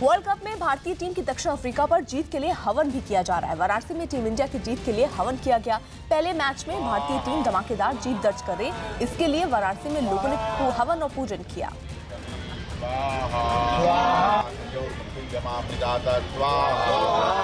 World cup में भारतीय team की दक्षिण अफ्रीका पर जीत के लिए हवन भी किया जा रहा है। वाराणसी में टीम इंडिया की जीत के लिए हवन किया गया। पहले मैच में भारतीय टीम धमाकेदार जीत दर्ज करे इसके लिए वाराणसी में लोगों ने हवन और पूजन किया। स्वाहा।